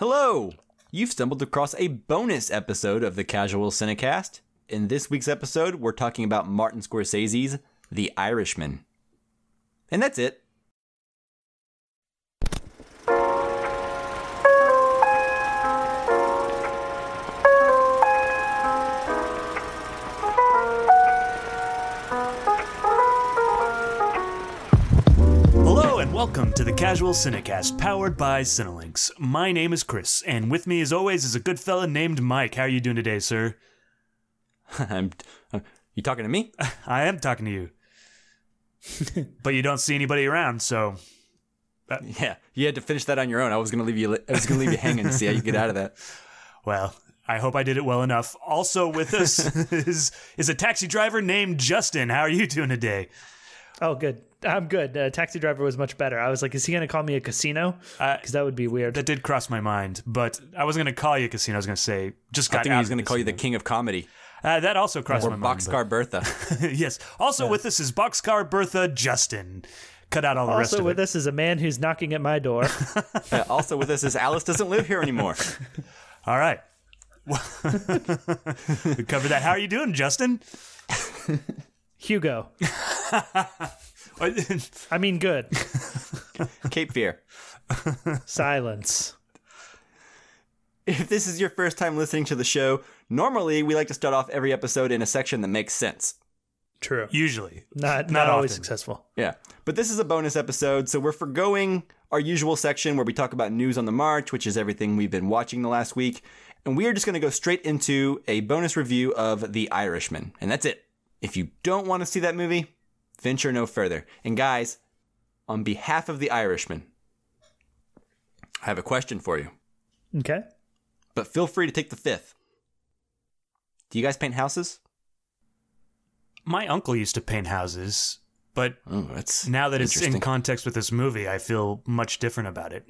Hello! You've stumbled across a bonus episode of the Casual Cinecast. In this week's episode, we're talking about Martin Scorsese's The Irishman. And that's it. Casual Cinecast, powered by Cinelinx. My name is Chris, and with me, as always, is a good fella named Mike. How are you doing today, sir? I'm, uh, you talking to me? I am talking to you, but you don't see anybody around, so Yeah, you had to finish that on your own. I was gonna leave you. I was gonna leave you hanging to see how you get out of that. well. I hope I did it well enough. Also with us is is a taxi driver named Justin. How are you doing today? Oh, good. I'm good. Uh, Taxi driver was much better. I was like, is he going to call me a casino? Uh, Because that would be weird. That did cross my mind, but I wasn't going to call you a casino. I was going to say just got. I got think out he's gonna call you the king of comedy Uh, that also crossed or my mind. but- Boxcar Bertha. yes. Also with us is Boxcar Bertha Justin. Cut out all the rest also with it. us is a man who's knocking at my door. Uh, also with us is Alice doesn't live here anymore. All right. we covered that. How are you doing, Justin? Hugo. I mean, good. Cape Fear. Silence. If this is your first time listening to the show, normally we like to start off every episode in a section that makes sense. True. Usually. Not not, Not always often. successful. Yeah. But this is a bonus episode, so we're foregoing our usual section where we talk about news on the march, which is everything we've been watching the last week. And we are just going to go straight into a bonus review of The Irishman. And that's it. If you don't want to see that movie, venture no further. And guys, on behalf of The Irishman, I have a question for you. Okay. But feel free to take the fifth. Do you guys paint houses? My uncle used to paint houses, but Oh, that's now that it's in context with this movie, I feel much different about it.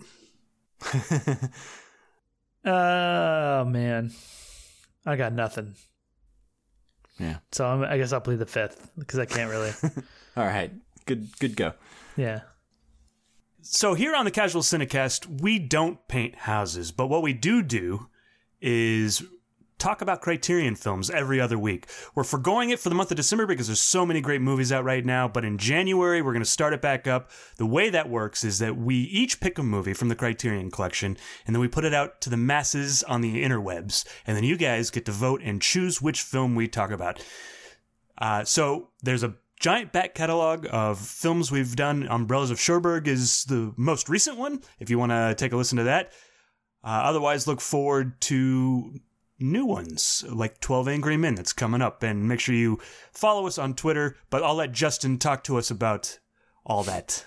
Oh man, I got nothing. Yeah. So I'm, I guess I'll plead the fifth because I can't really. All right. Good good go. yeah. So here on the Casual Cinecast, we don't paint houses, but what we do do is talk about Criterion films every other week. We're foregoing it for the month of December because there's so many great movies out right now, but in January we're going to start it back up. The way that works is that we each pick a movie from the Criterion collection and then we put it out to the masses on the interwebs, and then you guys get to vote and choose which film we talk about. Uh, so there's a giant back catalog of films we've done. Umbrellas of Cherbourg is the most recent one, if you want to take a listen to that. Uh, otherwise, look forward to new ones like 12 Angry Men that's coming up. And make sure you follow us on Twitter, but I'll let Justin talk to us about all that.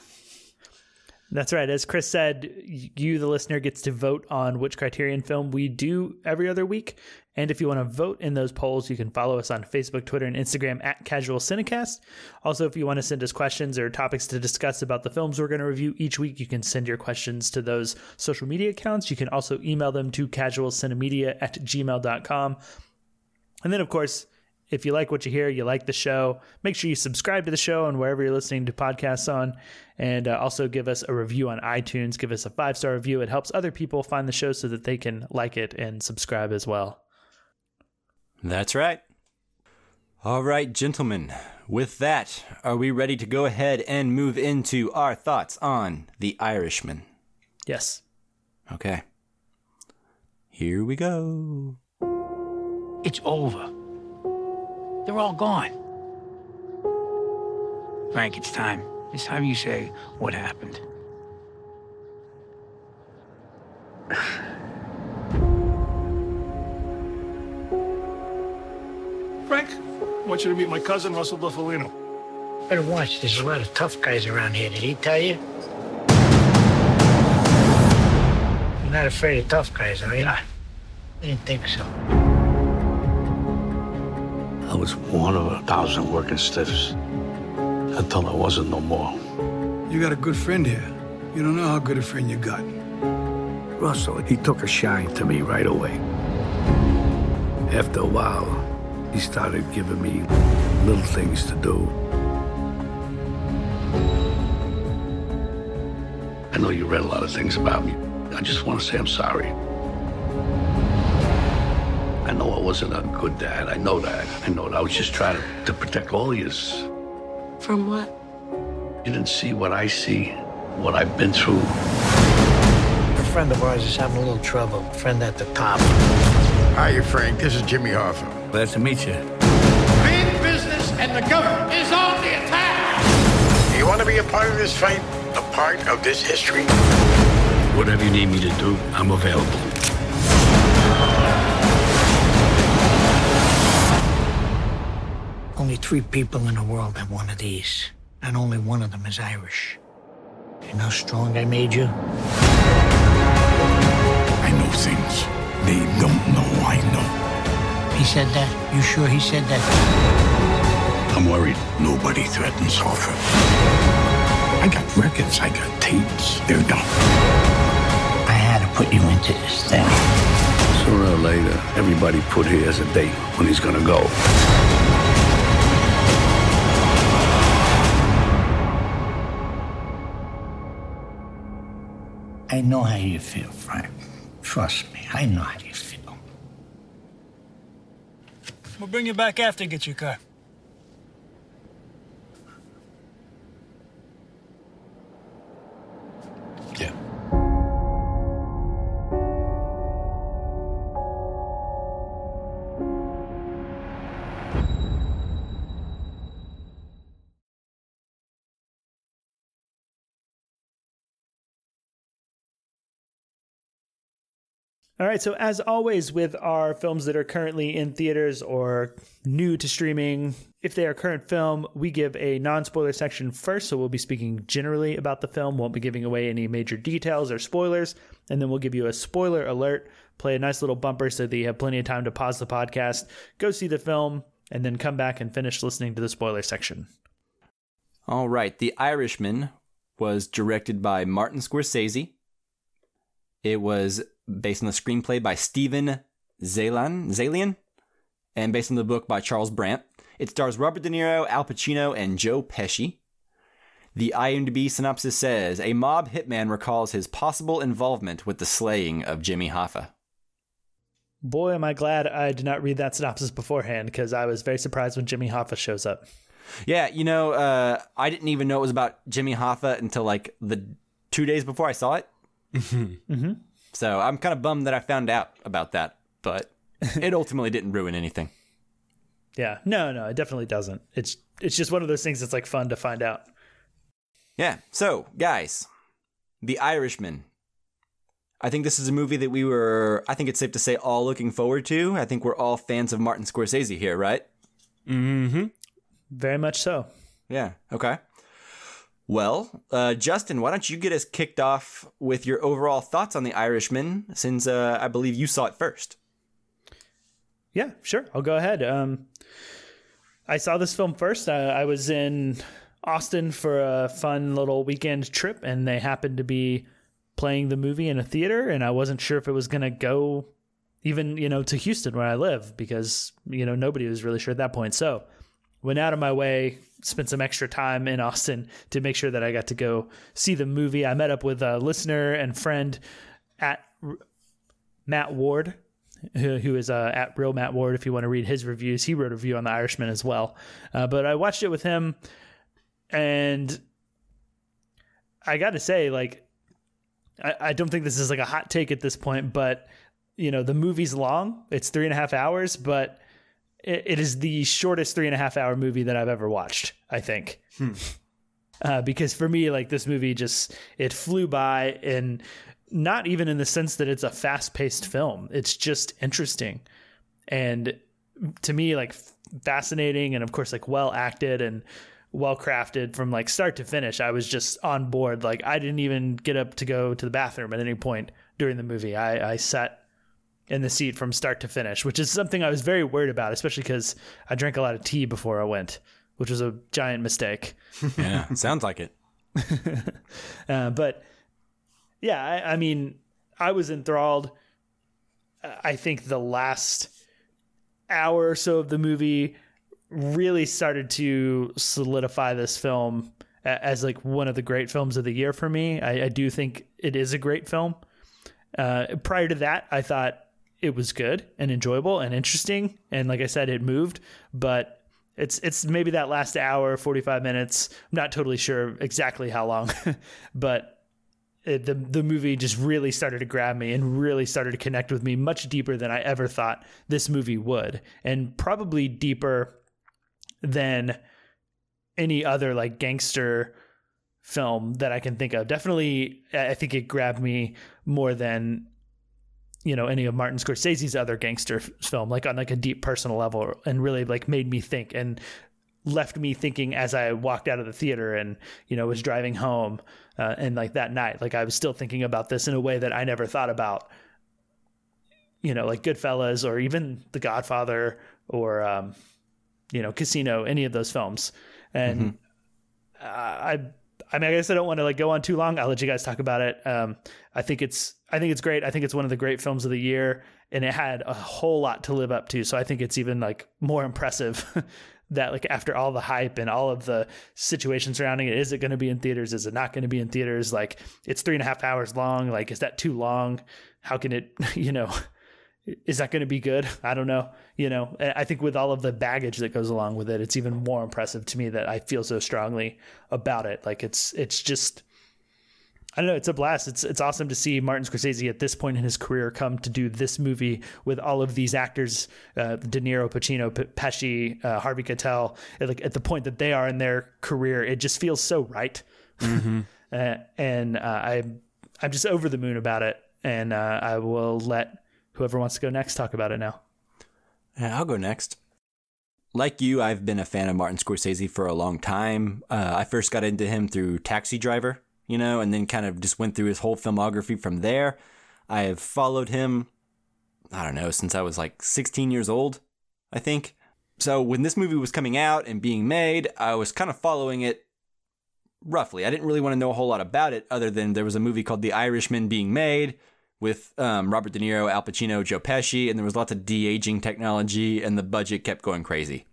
That's right. As Chris said, you, the listener, gets to vote on which Criterion film we do every other week. And if you want to vote in those polls, you can follow us on Facebook, Twitter, and Instagram at Casual Cinecast. Also, if you want to send us questions or topics to discuss about the films we're going to review each week, you can send your questions to those social media accounts. You can also email them to casualcinemedia at gmail.com. And then, of course, if you like what you hear, you like the show, make sure you subscribe to the show and wherever you're listening to podcasts on. And uh, also give us a review on iTunes. Give us a five star review. It helps other people find the show so that they can like it and subscribe as well. That's right. All right, gentlemen. With that, are we ready to go ahead and move into our thoughts on The Irishman? Yes. Okay. Here we go. It's over. They're all gone. Frank, it's time. It's time you say what happened. Frank, I want you to meet my cousin, Russell Bufalino. Better watch. There's a lot of tough guys around here. Did he tell you? You're not afraid of tough guys, are you? I didn't think so. I was one of a thousand working stiffs until I wasn't no more. You got a good friend here. You don't know how good a friend you got. Russell, he took a shine to me right away. After a while, he started giving me little things to do. I know you read a lot of things about me. I just want to say I'm sorry. I know I wasn't a good dad. I know that. I know that. I was just trying to, to protect all of you. From what? You didn't see what I see, what I've been through. A friend of ours is having a little trouble. A friend at the top. Hi, Frank. This is Jimmy Hoffa. Glad to meet you. Big business and the government is on the attack. You want to be a part of this fight? A part of this history? Whatever you need me to do, I'm available. Only three people in the world have one of these, and only one of them is Irish. You know how strong I made you? I know things they don't know I know. He said that? You sure he said that? I'm worried. Nobody threatens Hoffa. I got records, I got tapes. They're done. I had to put you into this thing. Sooner or later, everybody put here as a date when he's gonna go. I know how you feel, Frank. Trust me, I know how you feel. We'll bring you back after you get your car. All right, so as always with our films that are currently in theaters or new to streaming, if they are current film, we give a non-spoiler section first, so we'll be speaking generally about the film, won't be giving away any major details or spoilers, and then we'll give you a spoiler alert, play a nice little bumper so that you have plenty of time to pause the podcast, go see the film, and then come back and finish listening to the spoiler section. All right. The Irishman was directed by Martin Scorsese. It was based on the screenplay by Steven Zaillian, Zaillian and based on the book by Charles Brandt. It stars Robert De Niro, Al Pacino, and Joe Pesci. The IMDb synopsis says a mob hitman recalls his possible involvement with the slaying of Jimmy Hoffa. Boy, am I glad I did not read that synopsis beforehand because I was very surprised when Jimmy Hoffa shows up. Yeah, you know, uh, I didn't even know it was about Jimmy Hoffa until like the two days before I saw it. Mm-hmm. So I'm kind of bummed that I found out about that, but it ultimately didn't ruin anything. Yeah, no, no, it definitely doesn't. It's it's just one of those things that's like fun to find out. Yeah. So, guys, The Irishman. I think this is a movie that we were, I think it's safe to say, all looking forward to. I think we're all fans of Martin Scorsese here, right? Mm-hmm. Very much so. Yeah. Okay. Well, uh, Justin, why don't you get us kicked off with your overall thoughts on The Irishman, since uh, I believe you saw it first. Yeah, sure. I'll go ahead. Um, I saw this film first. Uh, I was in Austin for a fun little weekend trip, and they happened to be playing the movie in a theater, and I wasn't sure if it was going to go even, you know, to Houston where I live because, you know, nobody was really sure at that point. So went out of my way, spent some extra time in Austin to make sure that I got to go see the movie. I met up with a listener and friend at Matt Ward, who, who is uh, at Real Matt Ward. If you want to read his reviews, he wrote a review on The Irishman as well. Uh, but I watched it with him, and I got to say, like, I, I don't think this is like a hot take at this point, but you know, the movie's long. It's three and a half hours, but it, it is the shortest three and a half hour movie that I've ever watched. I think. Uh, because for me, like this movie just it flew by, and not even in the sense that it's a fast paced film. It's just interesting, and to me, like fascinating, and of course, like well acted and well crafted from like start to finish. I was just on board. Like I didn't even get up to go to the bathroom at any point during the movie. I, I sat in the seat from start to finish, which is something I was very worried about, especially because I drank a lot of tea before I went, which was a giant mistake. Yeah, sounds like it. Uh, but yeah, I, I mean, I was enthralled. I think the last hour or so of the movie really started to solidify this film as like one of the great films of the year for me. I, I do think it is a great film. Uh, prior to that, I thought it was good and enjoyable and interesting. And like I said, it moved, but it's it's maybe that last hour, 45 minutes. I'm not totally sure exactly how long, but it, the the movie just really started to grab me and really started to connect with me much deeper than I ever thought this movie would, and probably deeper than any other like gangster film that I can think of. Definitely, I think it grabbed me more than you know any of Martin Scorsese's other gangster f- film, like on like a deep personal level, and really like made me think and left me thinking as I walked out of the theater and you know was driving home uh, and like that night, like I was still thinking about this in a way that I never thought about. You know, like Goodfellas or even The Godfather or um, you know Casino, any of those films, and Mm-hmm. I I mean, I guess I don't want to like go on too long. I'll let you guys talk about it. Um, I think it's I think it's great. I think it's one of the great films of the year, and it had a whole lot to live up to. So I think it's even like more impressive that like after all the hype and all of the situation surrounding it, is it going to be in theaters? Is it not going to be in theaters? Like it's three and a half hours long. Like is that too long? How can it? You know. Is that going to be good? I don't know. You know, I think with all of the baggage that goes along with it, it's even more impressive to me that I feel so strongly about it. Like it's it's just I don't know, it's a blast. It's it's awesome to see Martin Scorsese at this point in his career come to do this movie with all of these actors, uh, De Niro, Pacino, P- Pesci, uh, Harvey Keitel. At, like at the point that they are in their career, it just feels so right. uh, and uh, I'm I'm just over the moon about it. And uh, I will let whoever wants to go next talk about it now. Yeah, I'll go next. Like you, I've been a fan of Martin Scorsese for a long time. Uh, I first got into him through Taxi Driver, you know, and then kind of just went through his whole filmography from there. I have followed him, I don't know, since I was like 16 years old, I think. So when this movie was coming out and being made, I was kind of following it roughly. I didn't really want to know a whole lot about it other than there was a movie called The Irishman being made with um, Robert De Niro, Al Pacino, Joe Pesci, and there was lots of de aging technology, and the budget kept going crazy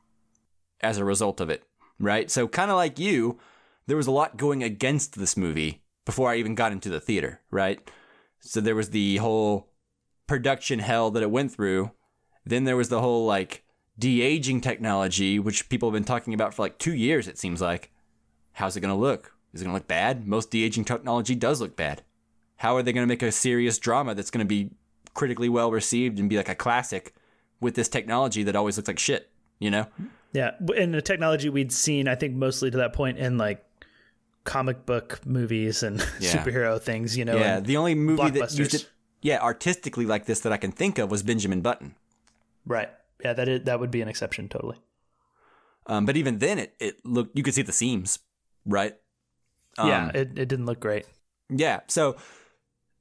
as a result of it, right? So, kind of like you, there was a lot going against this movie before I even got into the theater, right? So, there was the whole production hell that it went through. Then there was the whole like de aging technology, which people have been talking about for like two years, it seems like. How's it going to look? Is it going to look bad? Most de aging technology does look bad how are they going to make a serious drama that's going to be critically well received and be like a classic with this technology that always looks like shit you know Yeah, and the technology we'd seen, I think, mostly to that point in like comic book movies and Yeah. superhero things. You know, yeah the only movie that used it yeah artistically like this that i can think of was benjamin button right? Yeah, that is, that would be an exception, totally. um, but even then it, it looked you could see the seams right Um, yeah, it, it didn't look great. Yeah. So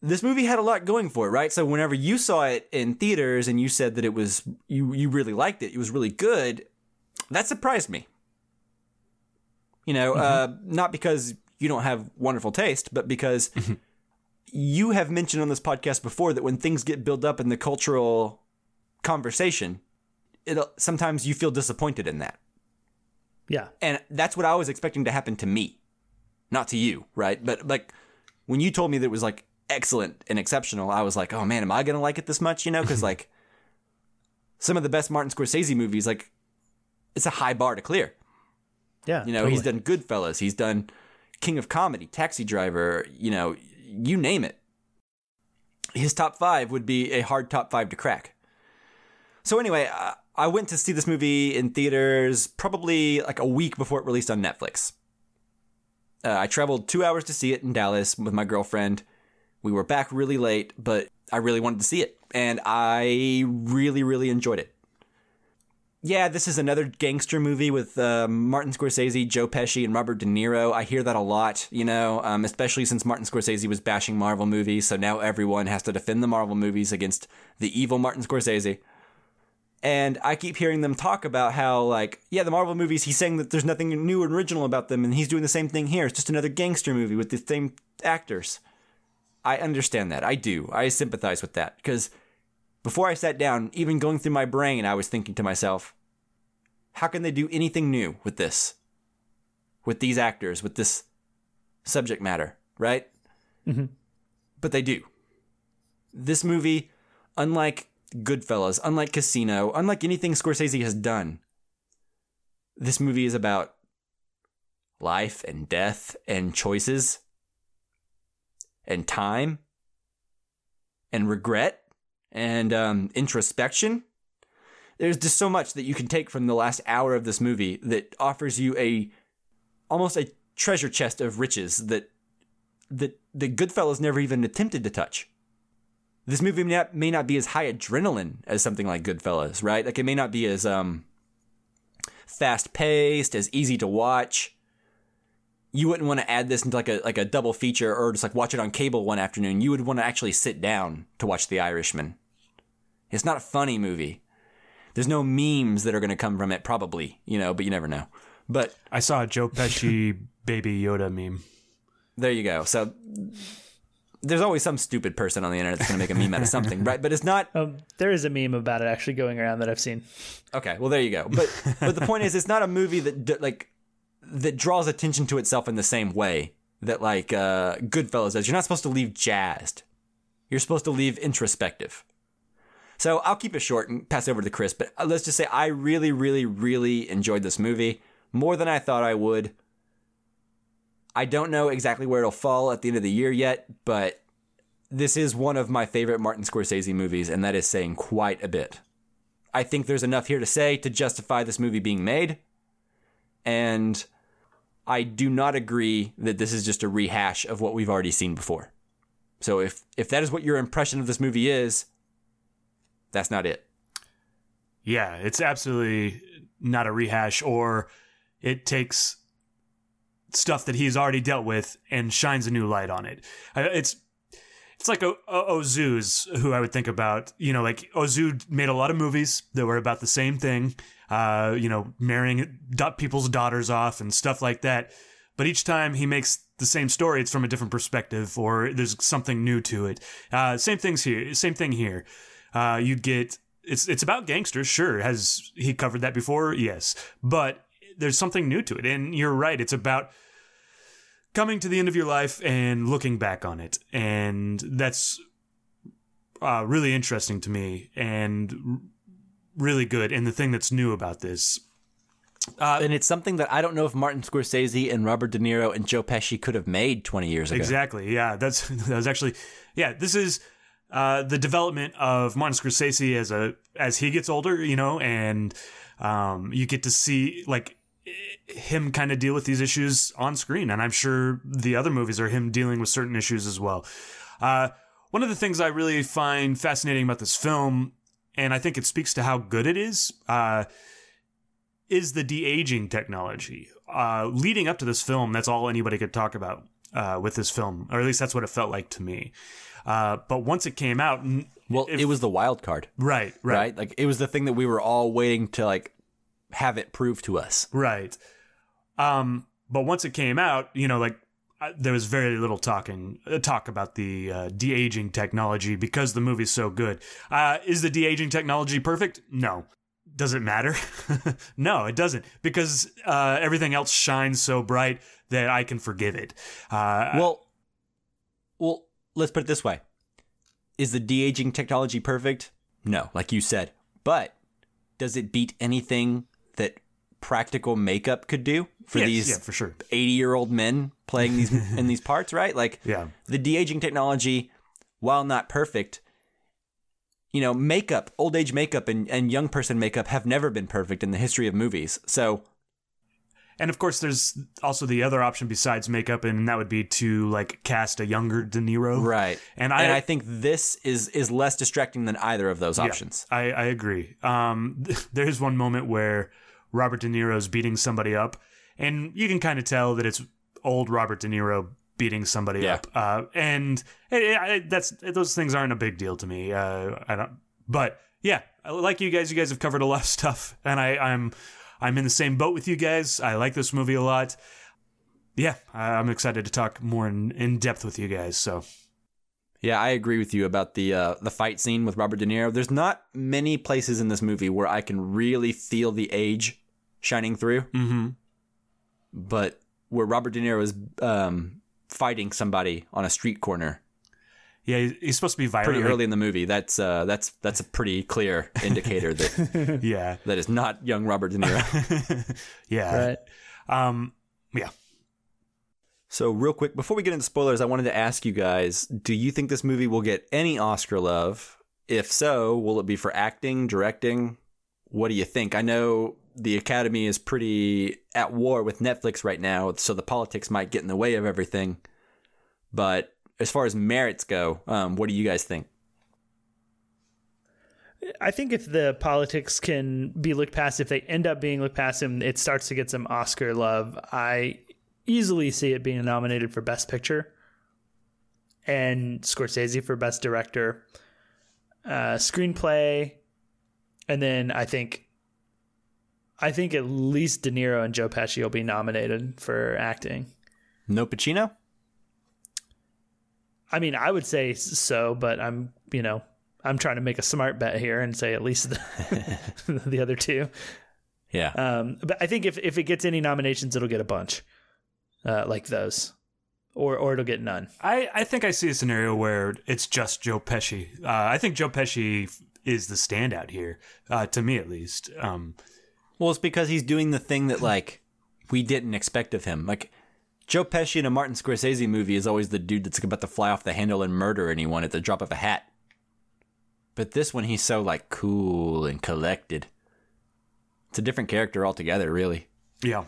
this movie had a lot going for it, right? So whenever you saw it in theaters and you said that it was you you really liked it, it was really good, that surprised me. You know, uh, not because you don't have wonderful taste, but because you have mentioned on this podcast before that when things get built up in the cultural conversation, it sometimes you feel disappointed in that. Yeah, And that's what I was expecting to happen to me, not to you, right? But like when you told me that it was like excellent and exceptional, I was like, oh man, am I gonna like it this much? You know, because like some of the best Martin Scorsese movies, like it's a high bar to clear. Yeah. You know, he's done Goodfellas, he's done King of Comedy, Taxi Driver, you know, you name it. His top five would be a hard top five to crack. So anyway, I- I went to see this movie in theaters probably like a week before it released on Netflix. Uh, I traveled two hours to see it in Dallas with my girlfriend. We were back really late, but I really wanted to see it, and I really, really enjoyed it. Yeah, this is another gangster movie with uh, Martin Scorsese, Joe Pesci, and Robert De Niro. I hear that a lot, you know, um, especially since Martin Scorsese was bashing Marvel movies. So now everyone has to defend the Marvel movies against the evil Martin Scorsese. And I keep hearing them talk about how, like, yeah, the Marvel movies, he's saying that there's nothing new and original about them, and he's doing the same thing here. It's just another gangster movie with the same actors. I understand that. I do. I sympathize with that. Because before I sat down, even going through my brain, I was thinking to myself, how can they do anything new with this? With these actors, with this subject matter, right? Mm-hmm. But they do. This movie unlike Goodfellas, unlike Casino, unlike anything Scorsese has done, this movie is about life and death and choices and time and regret and um, introspection. There's just so much that you can take from the last hour of this movie that offers you a almost a treasure chest of riches that that the Goodfellas never even attempted to touch. This movie may not, may not be as high adrenaline as something like Goodfellas, right? Like it may not be as um, fast paced, as easy to watch. You wouldn't want to add this into like a like a double feature or just like watch it on cable one afternoon. You would want to actually sit down to watch The Irishman. It's not a funny movie. There's no memes that are going to come from it, probably, you know, but you never know. But I saw a Joe Pesci Baby Yoda meme. there you go. So there's always some stupid person on the internet that's going to make a meme out of something, right? But it's not Um, there is a meme about it actually going around that I've seen. okay. Well, there you go. But but the point is, it's not a movie that like that draws attention to itself in the same way that like uh, Goodfellas does. You're not supposed to leave jazzed. You're supposed to leave introspective. So I'll keep it short and pass it over to Chris. But uh, let's just say I really, really, really enjoyed this movie more than I thought I would. I don't know exactly where it'll fall at the end of the year yet, but this is one of my favorite Martin Scorsese movies, and that is saying quite a bit. I think there's enough here to say to justify this movie being made, and I do not agree that this is just a rehash of what we've already seen before. So if if that is what your impression of this movie is, that's not it. Yeah, it's absolutely not a rehash, or it takes stuff that he's already dealt with and shines a new light on it. It's it's like Ozu's, who I would think about. You know, like Ozu made a lot of movies that were about the same thing. Uh, you know, marrying people's daughters off and stuff like that. But each time he makes the same story, it's from a different perspective, or there's something new to it. Uh, same things here. Same thing here. Uh, you get it's it's about gangsters. Sure, has he covered that before? Yes, but there's something new to it, and you're right. It's about coming to the end of your life and looking back on it, and that's uh, really interesting to me and really good. And the thing that's new about this, and it's something that I don't know if Martin Scorsese and Robert De Niro and Joe Pesci could have made 20 years ago. Exactly. Yeah, that's that was actually yeah. This is uh, the development of Martin Scorsese as a as he gets older, you know, and um, you get to see like him kind of deal with these issues on screen, and I'm sure the other movies are him dealing with certain issues as well. Uh, one of the things I really find fascinating about this film, and I think it speaks to how good it is, uh, is the de aging technology. Uh, leading up to this film, that's all anybody could talk about uh, with this film, or at least that's what it felt like to me. Uh, but once it came out, Well, if- it was the wild card, right, right, right? Like it was the thing that we were all waiting to like have it proved to us. right. Um, but once it came out, you know, like there was very little talking uh, talk about the uh, de aging technology because the movie's so good. Uh, is the de aging technology perfect? No. Does it matter? no, it doesn't because uh, everything else shines so bright that I can forgive it. Uh, well, let's put it this way: Is the de aging technology perfect? No, like you said. But does it beat anything that practical makeup could do for Yes, these yeah, for sure. 80 year old men playing these in these parts, right? Like Yeah. the de aging technology, while not perfect, you know, makeup, old age makeup and, and young person makeup have never been perfect in the history of movies. So And of course, there's also the other option besides makeup, and that would be to like cast a younger De Niro. right. And I, and I think this is is less distracting than either of those yeah, options. I, I agree. Um, there's one moment where Robert De Niro's beating somebody up, and you can kind of tell that it's old Robert De Niro beating somebody Yeah. up. Uh, and eh, eh, that's those things aren't a big deal to me. Uh, I don't. But yeah, like you guys, you guys have covered a lot of stuff, and I, I'm I'm in the same boat with you guys. I like this movie a lot. Yeah, I'm excited to talk more in, in depth with you guys. So Yeah, I agree with you about the uh, the fight scene with Robert De Niro. There's not many places in this movie where I can really feel the age shining through, mm-hmm. but where Robert De Niro is um, fighting somebody on a street corner, Yeah, he- he's supposed to be violent. Pretty early in the movie. That's uh, that's that's a pretty clear indicator that Yeah, that is not young Robert De Niro. yeah. Right. Um, yeah. So, real quick, before we get into spoilers, I wanted to ask you guys do you think this movie will get any Oscar love? If so, will it be for acting, directing? What do you think? I know the Academy is pretty at war with Netflix right now, so the politics might get in the way of everything. But as far as merits go, um, what do you guys think? I think if the politics can be looked past, if they end up being looked past and it starts to get some Oscar love, I easily see it being nominated for Best Picture and Scorsese for Best Director, uh, Screenplay, and then I think. I think at least De Niro and Joe Pesci will be nominated for acting. No Pacino? I mean, I would say so, but I'm, you know, I'm trying to make a smart bet here and say at least the, the other two. Yeah. Um, but I think if, if it gets any nominations, it'll get a bunch uh, like those, or or it'll get none. I, I think I see a scenario where it's just Joe Pesci. Uh, I think Joe Pesci is the standout here, uh, to me at least. Um, Well, it's because he's doing the thing that like we didn't expect of him. Like Joe Pesci in a Martin Scorsese movie is always the dude that's about to fly off the handle and murder anyone at the drop of a hat. But this one, he's so like cool and collected. It's a different character altogether, really. yeah.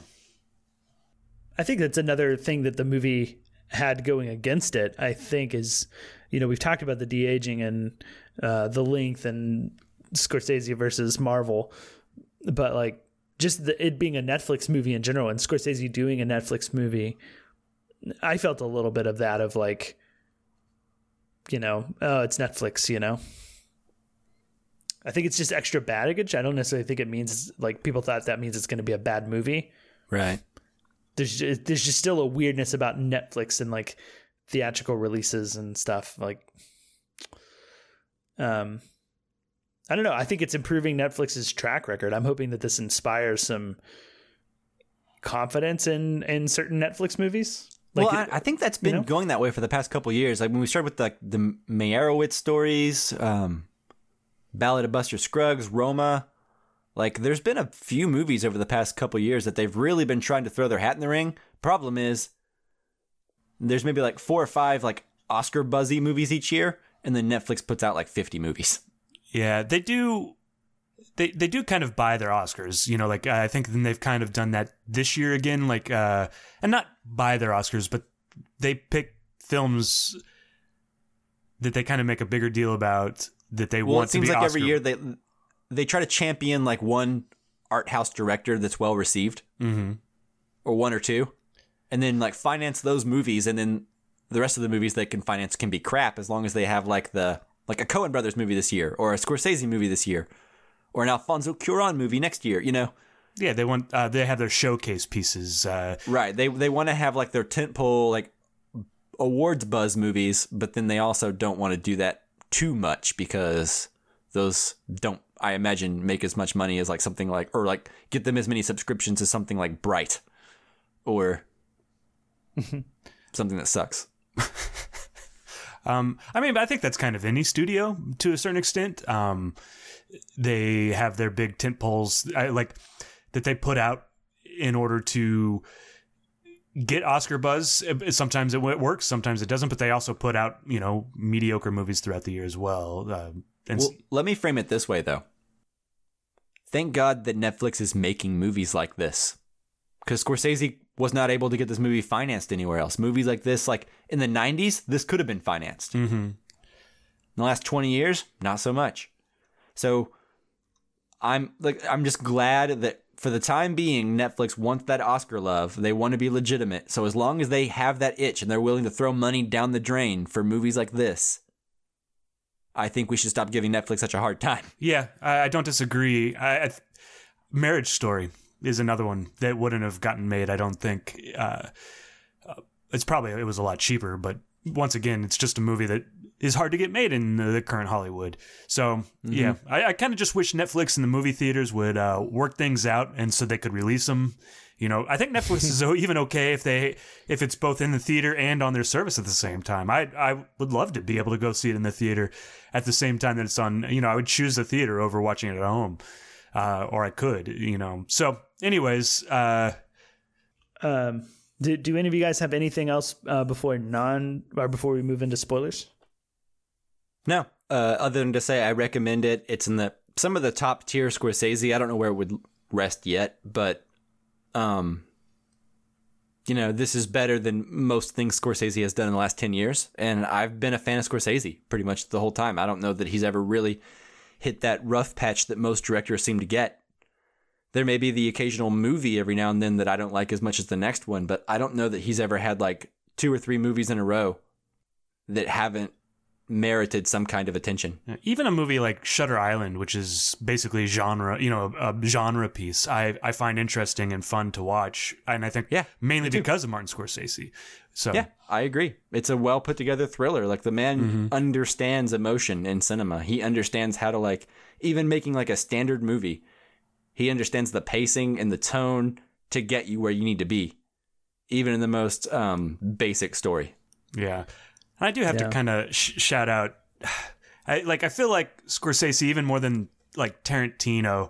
I think that's another thing that the movie had going against it. I think is, you know, we've talked about the de aging and uh, the length and Scorsese versus Marvel, but like just the, it being a Netflix movie in general and Scorsese doing a Netflix movie, I felt a little bit of that of like, you know, oh, it's Netflix, you know. I think it's just extra baggage. I don't necessarily think it means like people thought that means it's going to be a bad movie Right. there's just, there's just still a weirdness about Netflix and like theatrical releases and stuff like um I don't know I think it's improving Netflix's track record I'm hoping that this inspires some confidence in in certain Netflix movies like well, I, I think that's been know? going that way for the past couple years. Like when we started with like the Meyerowitz stories, um, Ballad of Buster Scruggs, Roma. Like there's been a few movies over the past couple years that they've really been trying to throw their hat in the ring. Problem is, there's maybe like four or five like Oscar buzzy movies each year, and then Netflix puts out like 50 movies. Yeah, they do. They they do kind of buy their Oscars. You know, like I think then they've kind of done that this year again. Like, uh, and not buy their Oscars, but they pick films that they kind of make a bigger deal about that they Well, want it seems like Oscar. every year they they try to champion like one art house director that's well received, mm-hmm. or one or two, and then like finance those movies, and then the rest of the movies they can finance can be crap as long as they have like the like a Coen Brothers movie this year, or a Scorsese movie this year, or an Alfonso Cuarón movie next year. You know, Yeah, they want uh, they have their showcase pieces. Uh, right? They they want to have like their tentpole like awards buzz movies, but then they also don't want to do that too much because those don't I imagine make as much money as like something like or like get them as many subscriptions as something like Bright or something that sucks. Um, I mean, but I think that's kind of any studio to a certain extent. Um, they have their big tent poles, I, like that they put out in order to get Oscar buzz. Sometimes it works, sometimes it doesn't. But they also put out, you know, mediocre movies throughout the year as well. Uh, and Well, let me frame it this way though. Thank God that Netflix is making movies like this. Because Scorsese was not able to get this movie financed anywhere else. Movies like this, like in the 90s, this could have been financed. Mhm. In the last 20 years, not so much. So I'm like I'm just glad that for the time being Netflix wants that Oscar love. They want to be legitimate. So as long as they have that itch and they're willing to throw money down the drain for movies like this, I think we should stop giving Netflix such a hard time. Yeah, I, I don't disagree. I, I Marriage Story is another one that wouldn't have gotten made. I don't think. Uh, uh, it's probably it was a lot cheaper, but once again, it's just a movie that is hard to get made in the current Hollywood. So yeah, I, I kind of just wish Netflix and the movie theaters would uh, work things out, and so they could release them. You know, I think Netflix is even okay if they if it's both in the theater and on their service at the same time. I I would love to be able to go see it in the theater at the same time that it's on. You know, I would choose the theater over watching it at home, uh, or I could. You know, so anyways, uh, Um, do, do any of you guys have anything else uh, before non or before we move into spoilers? No, uh, other than to say I recommend it. It's in the some of the top tier Scorsese. I don't know where it would rest yet, but um, you know, this is better than most things Scorsese has done in the last ten years, and I've been a fan of Scorsese pretty much the whole time. I don't know that he's ever really hit that rough patch that most directors seem to get. There may be the occasional movie every now and then that I don't like as much as the next one, but I don't know that he's ever had like two or three movies in a row that haven't merited some kind of attention. even a movie like Shutter Island, which is basically genre, you know, a, genre piece, I, I find interesting and fun to watch, and I think Yeah, mainly because of Martin Scorsese. So Yeah, I agree. It's a well put together thriller. Like the man mm-hmm. understands emotion in cinema. He understands how to like even making like a standard movie. He understands the pacing and the tone to get you where you need to be, even in the most um, basic story. Yeah. And I do have Yeah. to kind of sh- shout out I like I feel like Scorsese even more than like Tarantino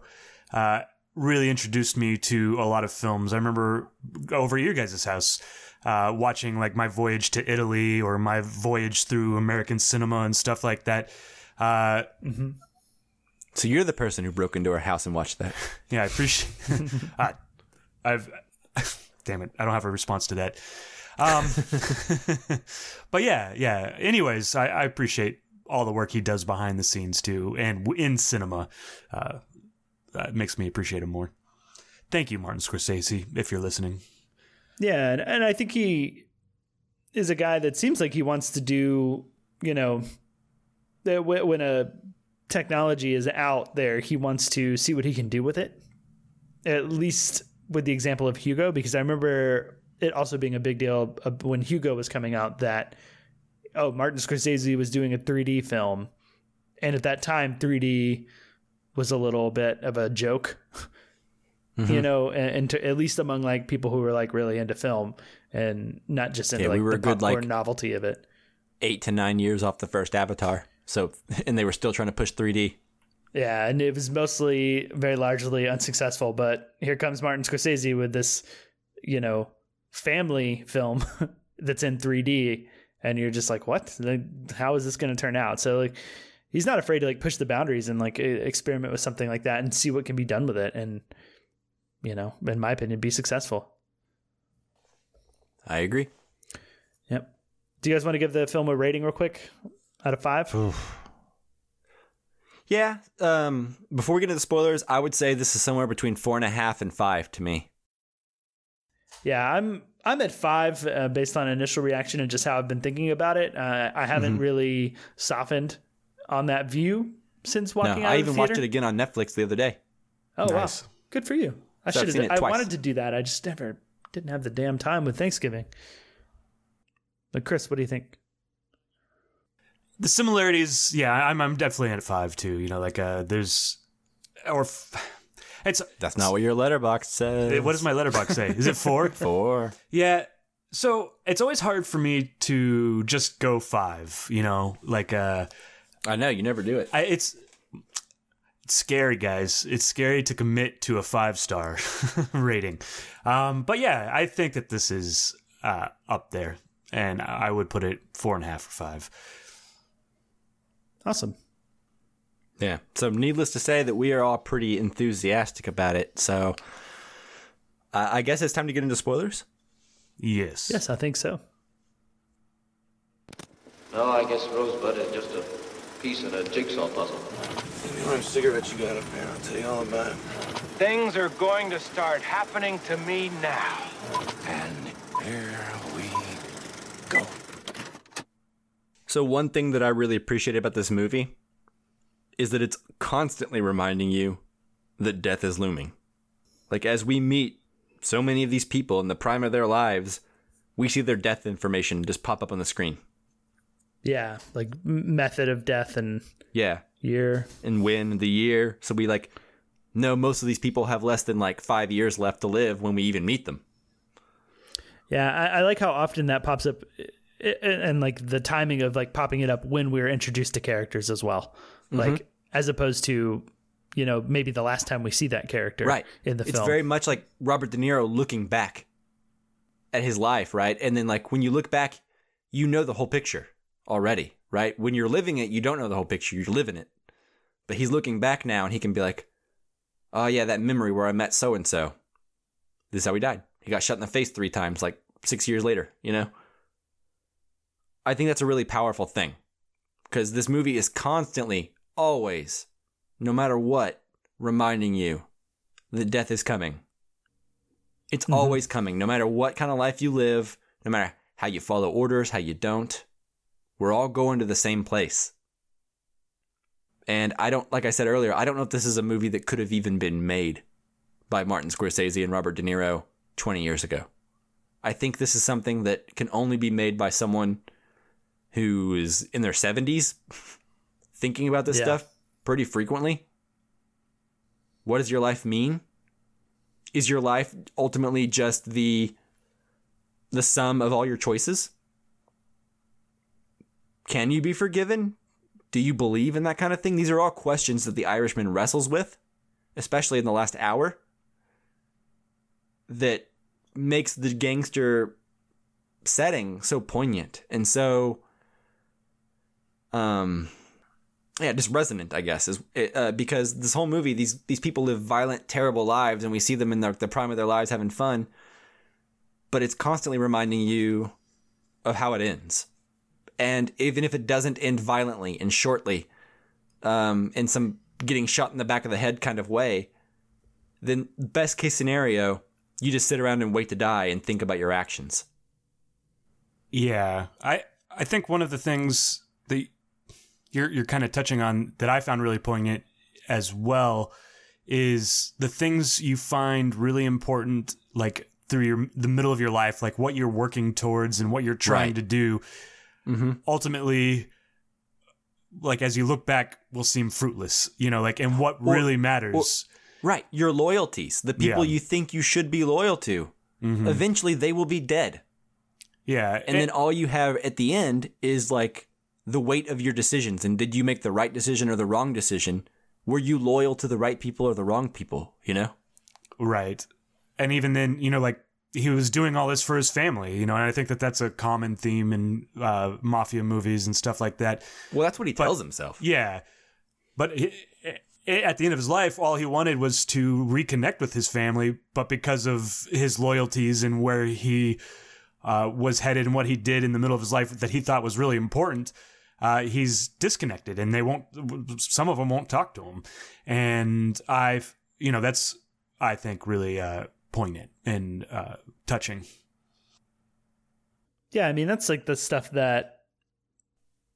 uh really introduced me to a lot of films. I remember over at your guys' house uh watching like my voyage to Italy or my voyage through American cinema and stuff like that. Uh So you're the person who broke into our house and watched that. yeah, I appreciate uh, I've damn it, I don't have a response to that. Um, but yeah, yeah. Anyways, I, I appreciate all the work he does behind the scenes too, and w- in cinema. Uh, that makes me appreciate him more. Thank you, Martin Scorsese, if you're listening. Yeah, and, and I think he is a guy that seems like he wants to do, you know, that when a technology is out there, he wants to see what he can do with it. At least with the example of Hugo, because I remember it also being a big deal uh, when Hugo was coming out that oh, Martin Scorsese was doing a 3D film, and at that time, 3D was a little bit of a joke you know, and, and to, at least among like people who were like really into film and not just into Yeah, we like were the good, like- novelty of it. Eight to nine years off the first Avatar. So, and they were still trying to push 3D. Yeah, and it was mostly very largely unsuccessful. But here comes Martin Scorsese with this, you know, family film that's in 3D, and you're just like, what? Like, how is this going to turn out? So like, he's not afraid to like push the boundaries and like experiment with something like that and see what can be done with it, and you know, in my opinion, be successful. I agree. Yep. Do you guys want to give the film a rating real quick out of five? Yeah. Um, before we get into the spoilers, I would say this is somewhere between four and a half and five to me. Yeah, I'm I'm at five uh, based on initial reaction and just how I've been thinking about it. Uh, I haven't really softened on that view since No, walking out I even the watched it again on Netflix the other day. Oh Nice. wow, good for you. I So should have. I twice. wanted to do that. I just never didn't have the damn time with Thanksgiving. But Chris, what do you think? The similarities, yeah, I'm I'm definitely at five too. You know, like uh, there's or f- it's That's not what your Letterboxd says. what does my Letterboxd say? Is it four? Four. Yeah. So it's always hard for me to just go five, you know, like uh I know you never do it. I, it's it's scary, guys. It's scary to commit to a five star rating. Um, but yeah, I think that this is uh, up there, and I would put it four and a half or five. Awesome. Yeah. So, needless to say, that we are all pretty enthusiastic about it. So, uh, I guess it's time to get into spoilers. Yes. Yes, I think so. No, I guess Rosebud is just a piece in a jigsaw puzzle. Give me one cigarette you got up there. I'll tell you all about it. Things are going to start happening to me now. And here we go. So, one thing that I really appreciate about this movie is that it's constantly reminding you that death is looming. Like, as we meet so many of these people in the prime of their lives, we see their death information just pop up on the screen. Yeah, like method of death and Yeah. year. And when the year. So we like know most of these people have less than like five years left to live when we even meet them. Yeah, I, I like how often that pops up, i- and like the timing of like popping it up when we're introduced to characters as well, mm-hmm. like as opposed to, you know, maybe the last time we see that character right. in the it's film. It's very much like robert de niro looking back at his life right? And then like when you look back you know the whole picture already right? When you're living it you don't know the whole picture. You're living it. But he's looking back now and he can be like oh yeah that memory where i met so and so this is how he died. He got shot in the face three times like six years later you know i think that's a really powerful thing because this movie is constantly always no matter what reminding you that death is coming. It's mm-hmm. always coming, no matter what kind of life you live, no matter how you follow orders, how you don't. We're all going to the same place. And I don't, like I said earlier, I don't know if this is a movie that could have even been made by Martin Scorsese and Robert De Niro 20 years ago. I think this is something that can only be made by someone who is in their 70s thinking about this Yeah. stuff pretty frequently. What does your life mean? Is your life ultimately just the the sum of all your choices? Can you be forgiven? Do you believe in that kind of thing? These are all questions that the Irishman wrestles with, especially in the last hour. That makes the gangster setting so poignant and so um yeah, just resonant, I guess, is uh, because this whole movie, these these people live violent, terrible lives, and we see them in the, the prime of their lives having fun. But it's constantly reminding you of how it ends, and even if it doesn't end violently and shortly, um, in some getting shot in the back of the head kind of way, then best case scenario, you just sit around and wait to die and think about your actions. Yeah, I I think one of the things you're you're kind of touching on that I found really poignant as well is the things you find really important, like through your the middle of your life, like what you're working towards and what you're trying Right. to do. Mm-hmm. Ultimately, like as you look back, will seem fruitless. You know, like and what Or- really matters. Right, your loyalties, the people Yeah. you think you should be loyal to, Mhm. eventually they will be dead. yeah, and then all you have at the end is like the weight of your decisions and did you make the right decision or the wrong decision were you loyal to the right people or the wrong people you know Right. And even then, you know, like he was doing all this for his family, you know, and I think that that's a common theme in uh, mafia movies and stuff like that. well that's what he But- tells himself Yeah. But he, at the end of his life, all he wanted was to reconnect with his family, but because of his loyalties and where he uh, was headed and what he did in the middle of his life that he thought was really important, uh, he's disconnected, and they won't. Some of them won't talk to him, and I've, you know, that's I think really uh, poignant and uh, touching. Yeah, I mean that's like the stuff that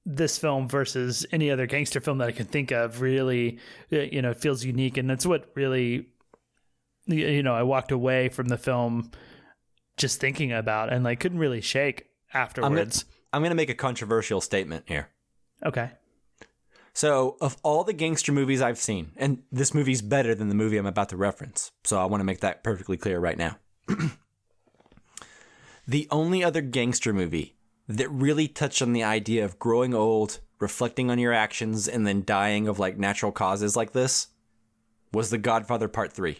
this film versus any other gangster film that I can think of really, uh, you know, feels unique, and that's what really, you know, I walked away from the film just thinking about and like couldn't really shake afterwards. I'm gonna make a controversial statement here Okay, so of all the gangster movies i've seen and this movie's better than the movie i'm about to reference so i want to make that perfectly clear right now the only other gangster movie that really touched on the idea of growing old, reflecting on your actions, and then dying of like natural causes like this was The Godfather Part 3.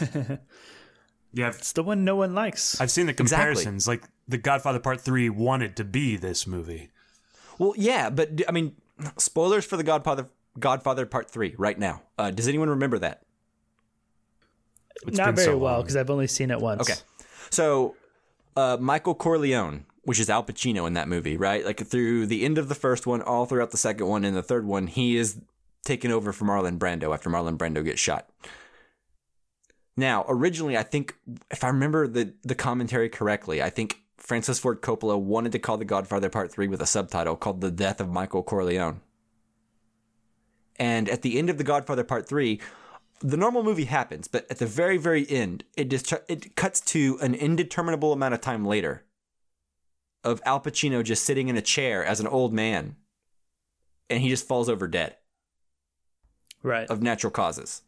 Yeah, I've, it's the one no one likes. I've seen the Exactly. comparisons. Like the Godfather Part Three wanted to be this movie. Well, yeah, but I mean, spoilers for The Godfather Godfather Part 3 right now. Uh, does anyone remember that? It's Not been very so well because I've only seen it once. Okay. So, uh, Michael Corleone, which is Al Pacino in that movie, right? Like through the end of the first one, all throughout the second one, and the third one, he is taken over for Marlon Brando after Marlon Brando gets shot. Now, originally, I think, if I remember the, the commentary correctly, I think Francis Ford Coppola wanted to call The Godfather Part 3 with a subtitle called The Death of Michael Corleone. And at the end of The Godfather Part 3, the normal movie happens, but at the very, very end, it just it cuts to an indeterminable amount of time later. of Al Pacino just sitting in a chair as an old man and he just falls over dead Right. of natural causes.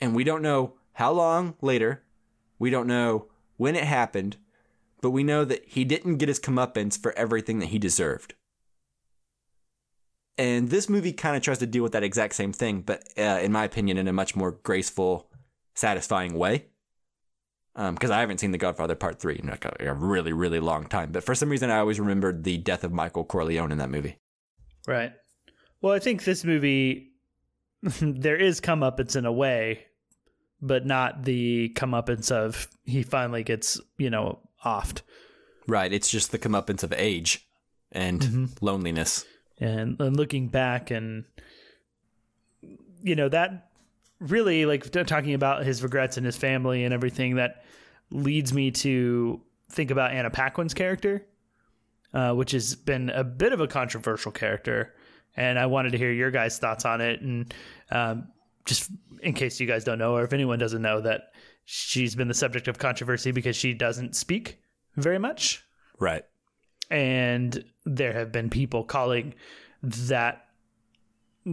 And we don't know how long later, we don't know when it happened, but we know that he didn't get his comeuppance for everything that he deserved. And this movie kind of tries to deal with that exact same thing, but uh, in my opinion, in a much more graceful, satisfying way. Because I haven't seen The Godfather Part 3 in like a, a really, really long time. But for some reason, I always remembered the death of Michael Corleone in that movie. Right. Well, I think this movie there is comeuppance in a way, but not the comeuppance of he finally gets you know offed. Right. It's just the comeuppance of age and loneliness. and, and looking back and you know that really like talking about his regrets and his family and everything that leads me to think about Anna Paquin's character, uh, which has been a bit of a controversial character, and I wanted to hear your guys' thoughts on it, and um, just in case you guys don't know, or if anyone doesn't know, that she's been the subject of controversy because she doesn't speak very much Right. and there have been people calling that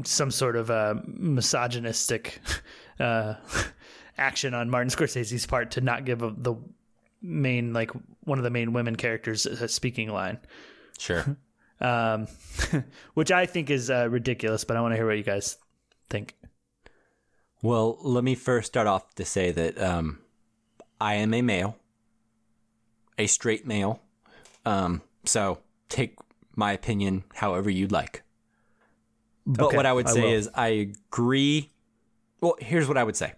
some sort of a misogynistic uh, action on Martin Scorsese's part to not give a, the main like one of the main women characters a speaking line, Sure. um, which I think is uh, ridiculous. But I want to hear what you guys think. Well, let me first start off to say that um, I am a male, a straight male. Um, so take my opinion however you'd like. But Okay, what I would say will. is I agree. Well, here's what I would say.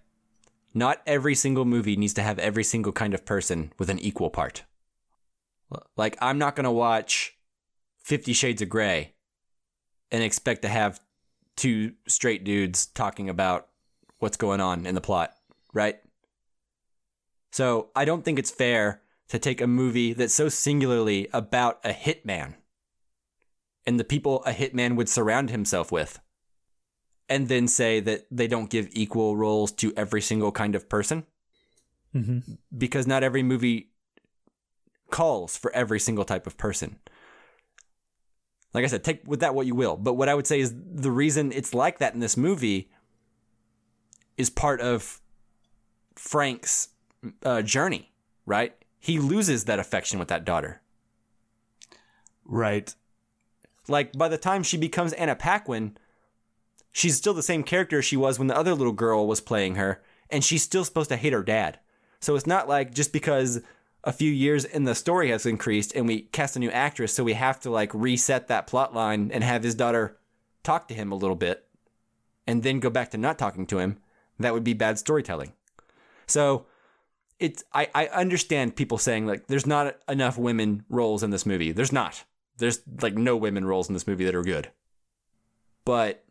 Not every single movie needs to have every single kind of person with an equal part. Like, I'm not going to watch Fifty Shades of Grey and expect to have two straight dudes talking about what's going on in the plot, right? So I don't think it's fair to take a movie that's so singularly about a hitman and the people a hitman would surround himself with and then say that they don't give equal roles to every single kind of person Mm-hmm. because not every movie calls for every single type of person. Like I said, take with that what you will. But what I would say is the reason it's like that in this movie is part of Frank's uh, journey, right? He loses that affection with that daughter. Right. Like by the time she becomes Anna Paquin, she's still the same character she was when the other little girl was playing her, and she's still supposed to hate her dad. So it's not like just because a few years in the story has increased and we cast a new actress, so we have to like reset that plot line and have his daughter talk to him a little bit and then go back to not talking to him. That would be bad storytelling. So it's I, I understand people saying like there's not enough women roles in this movie. There's not. There's like no women roles in this movie that are good. But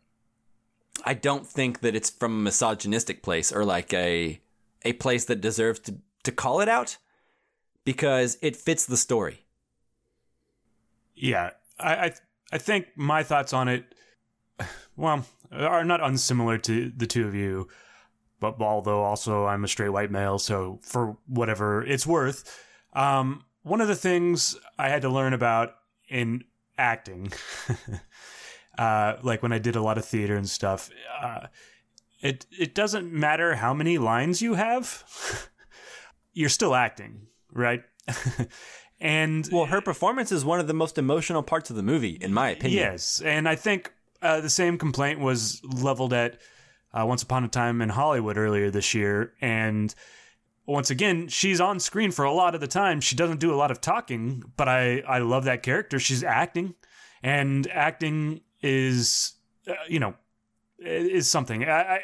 I don't think that it's from a misogynistic place or like a a place that deserves to, to call it out because it fits the story. Yeah, I, I I think my thoughts on it, well, are not unsimilar to the two of you. But although also I'm a straight white male, so for whatever it's worth, um, one of the things I had to learn about in acting, uh, like when I did a lot of theater and stuff, uh, it it doesn't matter how many lines you have, you're still acting, right? and Well, her performance is one of the most emotional parts of the movie, in my opinion. Yes, and I think uh, the same complaint was leveled at uh, Once Upon a Time in Hollywood earlier this year, and once again, she's on screen for a lot of the time. She doesn't do a lot of talking, but I I love that character. She's acting, and acting is uh, you know is something. I, I